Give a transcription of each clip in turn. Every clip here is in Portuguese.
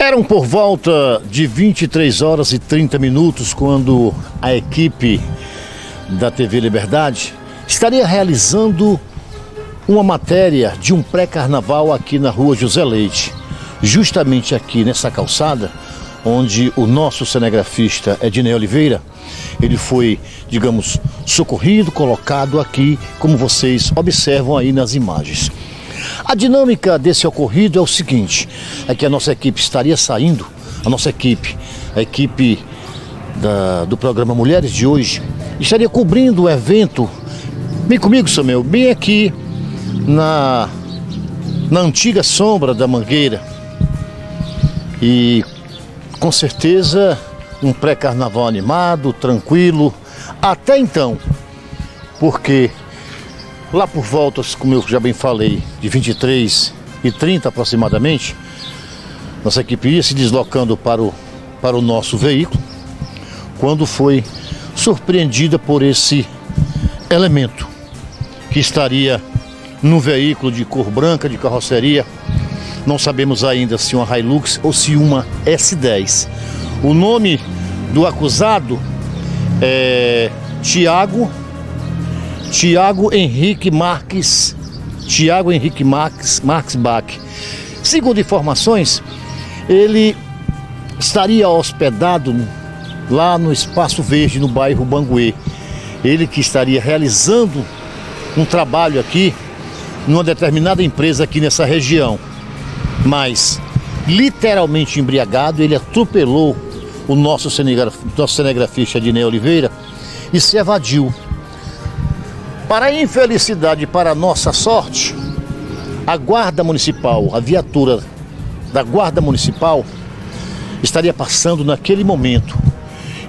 Eram por volta de 23 horas e 30 minutos quando a equipe da TV Liberdade estaria realizando uma matéria de um pré-carnaval aqui na rua José Leite, justamente aqui nessa calçada, onde o nosso cinegrafista Ednei Oliveira, ele foi, digamos, socorrido, colocado aqui, como vocês observam aí nas imagens. A dinâmica desse ocorrido é o seguinte: é que a nossa equipe estaria saindo, a nossa equipe, a equipe da, do programa Mulheres de hoje, estaria cobrindo o evento. Vem comigo, Samuel, bem aqui na, na antiga sombra da Mangueira. E com certeza um pré-carnaval animado, tranquilo, até então, porque Lá por voltas, como eu já bem falei, de 23 e 30 aproximadamente, nossa equipe ia se deslocando para o, para o nosso veículo, quando foi surpreendida por esse elemento que estaria no veículo de cor branca, de carroceria. Não sabemos ainda se uma Hilux ou se uma S10. O nome do acusado é Tiago Tiago Henrique Marques, Tiago Henrique Marques, Marques Bach. Segundo informações, ele estaria hospedado lá no Espaço Verde, no bairro Banguê. Ele que estaria realizando um trabalho aqui numa determinada empresa aqui nessa região. Mas, literalmente embriagado, ele atropelou o nosso, cinegraf... nosso cinegrafista Dinei Oliveira e se evadiu para a infelicidade e para a nossa sorte, a Guarda Municipal, a viatura da Guarda Municipal, estaria passando naquele momento.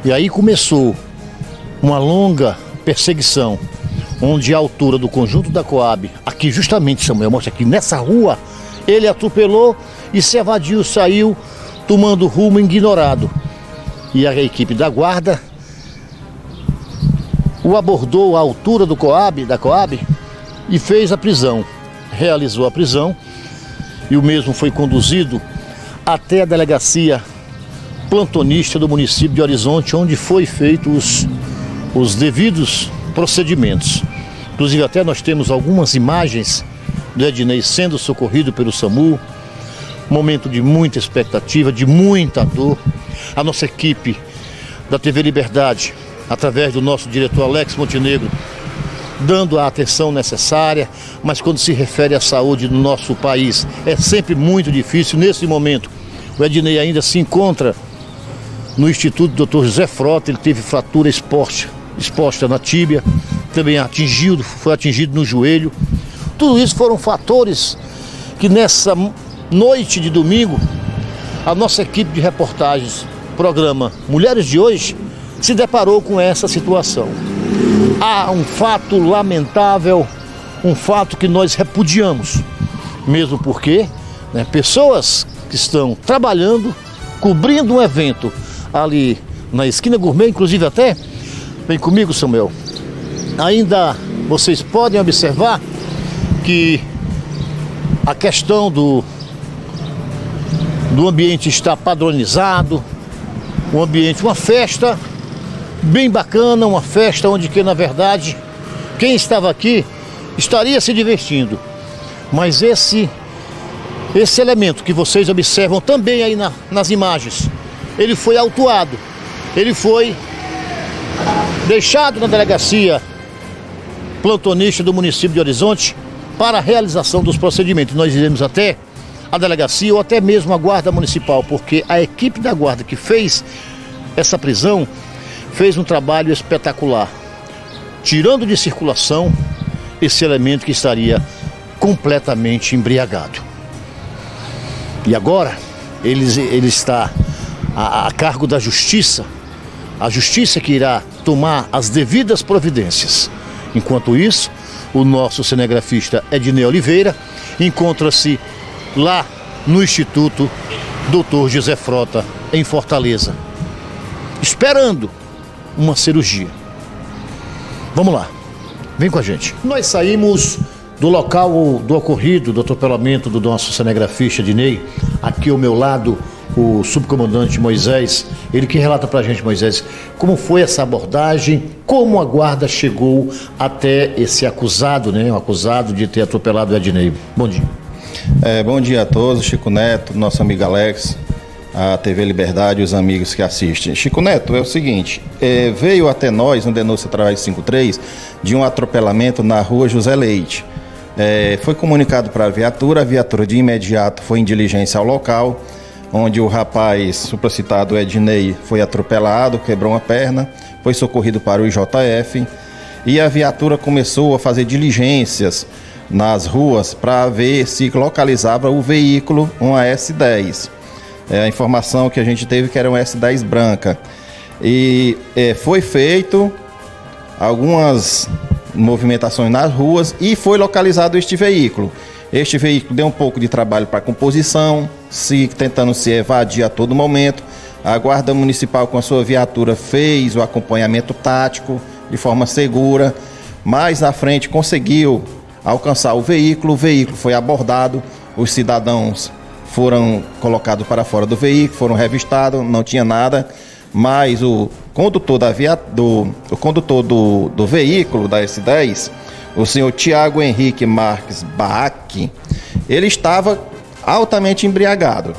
E aí começou uma longa perseguição, onde a altura do conjunto da Coab, aqui justamente, Samuel, mostra aqui nessa rua, ele atropelou e se evadiu, saiu tomando rumo ignorado. E a equipe da guarda o abordou à altura do Coab, da Coab e fez a prisão. Realizou a prisão e o mesmo foi conduzido até a delegacia plantonista do município de Horizonte, onde foi feito os, os devidos procedimentos. Inclusive até nós temos algumas imagens do Ednei sendo socorrido pelo SAMU. Momento de muita expectativa, de muita dor. A nossa equipe da TV Liberdade através do nosso diretor Alex Montenegro, dando a atenção necessária, mas quando se refere à saúde do nosso país, é sempre muito difícil. Nesse momento, o Ednei ainda se encontra no Instituto Dr. José Frota, ele teve fratura exposta, exposta na tíbia, também atingido, foi atingido no joelho. Tudo isso foram fatores que nessa noite de domingo, a nossa equipe de reportagens, programa Mulheres de Hoje, se deparou com essa situação. Há um fato lamentável, um fato que nós repudiamos, mesmo porque né, pessoas que estão trabalhando, cobrindo um evento ali na esquina gourmet, inclusive até, vem comigo Samuel, ainda vocês podem observar que a questão do, do ambiente está padronizado, um ambiente, uma festa bem bacana, uma festa onde que na verdade quem estava aqui estaria se divertindo. Mas esse esse elemento que vocês observam também aí na, nas imagens, ele foi autuado, ele foi deixado na delegacia plantonista do município de Horizonte para a realização dos procedimentos. Nós iremos até a delegacia ou até mesmo a guarda municipal, porque a equipe da guarda que fez essa prisão fez um trabalho espetacular, tirando de circulação esse elemento que estaria completamente embriagado. E agora ele, ele está a, a cargo da justiça, a justiça que irá tomar as devidas providências. Enquanto isso, o nosso cinegrafista Ednei Oliveira encontra-se lá no Instituto Dr. José Frota, em Fortaleza, esperando uma cirurgia. Vamos lá, vem com a gente. Nós saímos do local do ocorrido, do atropelamento do nosso cinegrafista Dinei. Aqui ao meu lado o subcomandante Moisés, ele que relata para a gente, Moisés, como foi essa abordagem, como a guarda chegou até esse acusado, né, o acusado de ter atropelado o Ednei. Bom dia. É, bom dia a todos, Chico Neto, nosso amigo Alex, a TV Liberdade e os amigos que assistem. Chico Neto, é o seguinte, é, veio até nós um denúncio através de 53 de um atropelamento na rua José Leite. É, foi comunicado para a viatura, a viatura de imediato foi em diligência ao local, onde o rapaz supracitado Ednei foi atropelado, quebrou uma perna, foi socorrido para o IJF e a viatura começou a fazer diligências nas ruas para ver se localizava o veículo, uma S10. É, a informação que a gente teve que era uma S10 branca. E é, foi feito algumas movimentações nas ruas e foi localizado este veículo. Este veículo deu um pouco de trabalho para a composição, se tentando se evadir a todo momento. A Guarda Municipal, com a sua viatura, fez o acompanhamento tático de forma segura. Mais na frente conseguiu alcançar o veículo, o veículo foi abordado, os cidadãos foram colocados para fora do veículo, foram revistados, não tinha nada, mas o condutor, da via, do, o condutor do, do veículo da S10, o senhor Tiago Henrique Marques Bach, ele estava altamente embriagado.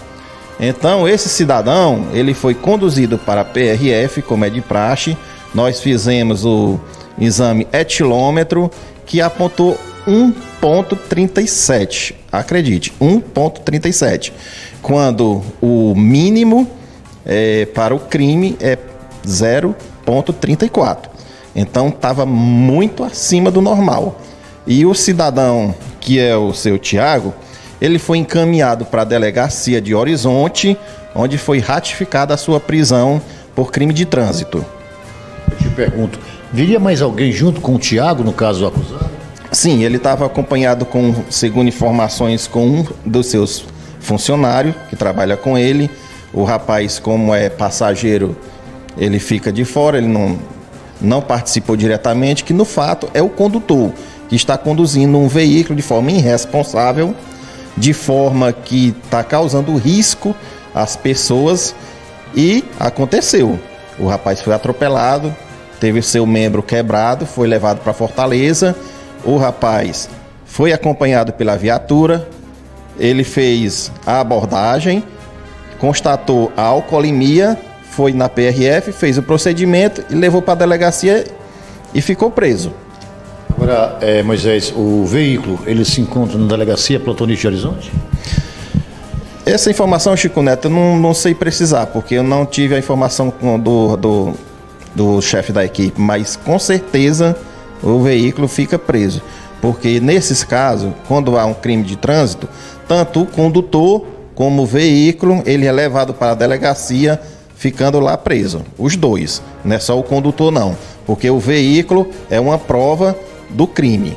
Então, esse cidadão, ele foi conduzido para a PRF, como é de praxe. Nós fizemos o exame etilômetro, que apontou 1,37. Acredite, 1,37. Quando o mínimo é, para o crime é 0,34. Então estava muito acima do normal. E o cidadão, que é o seu Tiago, ele foi encaminhado para a delegacia de Horizonte, onde foi ratificada a sua prisão por crime de trânsito. Eu te pergunto, viria mais alguém junto com o Tiago, no caso do acusado? Sim, ele estava acompanhado com, segundo informações, com um dos seus funcionários que trabalha com ele. O rapaz, como é passageiro, ele fica de fora, ele não, não participou diretamente, que no fato é o condutor que está conduzindo um veículo de forma irresponsável, de forma que está causando risco às pessoas e aconteceu. O rapaz foi atropelado, teve seu membro quebrado, foi levado para Fortaleza o rapaz foi acompanhado pela viatura, ele fez a abordagem, constatou a alcoolemia, foi na PRF, fez o procedimento e levou para a delegacia e ficou preso. Agora, é, Moisés, o veículo, ele se encontra na delegacia Platonista de Horizonte? Essa informação, Chico Neto, eu não, não sei precisar, porque eu não tive a informação do, do, do chefe da equipe, mas com certeza o veículo fica preso. Porque nesses casos, quando há um crime de trânsito, tanto o condutor como o veículo, ele é levado para a delegacia, ficando lá preso. Os dois, não é só o condutor não, porque o veículo é uma prova do crime.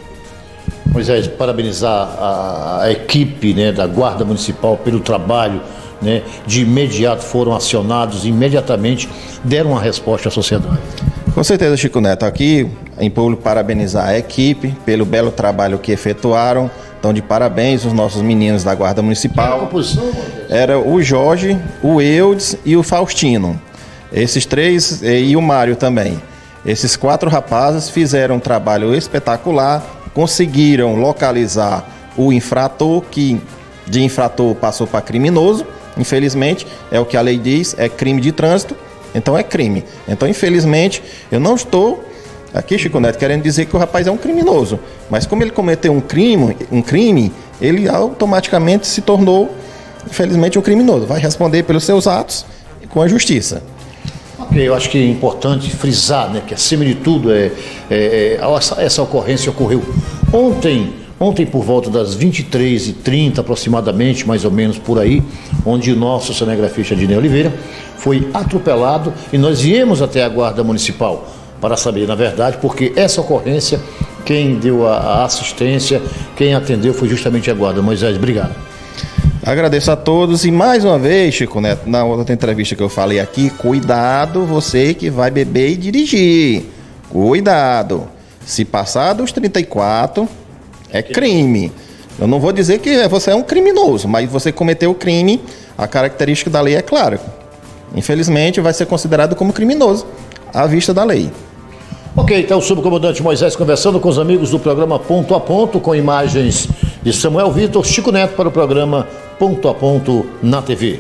Moisés, parabenizar a, a equipe né, da Guarda Municipal pelo trabalho, né, de imediato foram acionados, imediatamente deram uma resposta à sociedade. Com certeza, Chico Neto. Aqui, em público, parabenizar a equipe pelo belo trabalho que efetuaram. Então, de parabéns os nossos meninos da Guarda Municipal. Era o Jorge, o Eudes e o Faustino. Esses três, e o Mário também. Esses quatro rapazes fizeram um trabalho espetacular, conseguiram localizar o infrator, que de infrator passou para criminoso. Infelizmente, é o que a lei diz, é crime de trânsito então é crime. Então, infelizmente, eu não estou aqui, Chico Neto, querendo dizer que o rapaz é um criminoso. Mas como ele cometeu um crime, um crime, ele automaticamente se tornou, infelizmente, um criminoso. Vai responder pelos seus atos com a justiça. Eu acho que é importante frisar, né, que acima de tudo é, é, é essa, essa ocorrência ocorreu ontem Ontem, por volta das 23h30 aproximadamente, mais ou menos por aí, onde o nosso cinegrafista Dinei Oliveira foi atropelado e nós viemos até a Guarda Municipal para saber, na verdade, porque essa ocorrência, quem deu a assistência, quem atendeu foi justamente a Guarda. Moisés, obrigado. Agradeço a todos e mais uma vez, Chico Neto, na outra entrevista que eu falei aqui, cuidado você que vai beber e dirigir. Cuidado. Se passar dos 34, é crime. Eu não vou dizer que você é um criminoso, mas você cometeu o crime, a característica da lei é clara. Infelizmente, vai ser considerado como criminoso à vista da lei. Ok, então o subcomandante Moisés conversando com os amigos do programa Ponto a Ponto, com imagens de Samuel Vitor, Chico Neto para o programa Ponto a Ponto na TV.